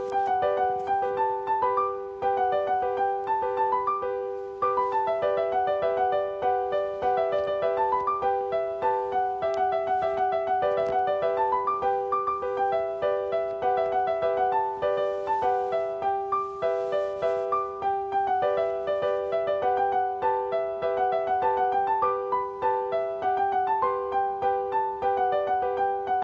you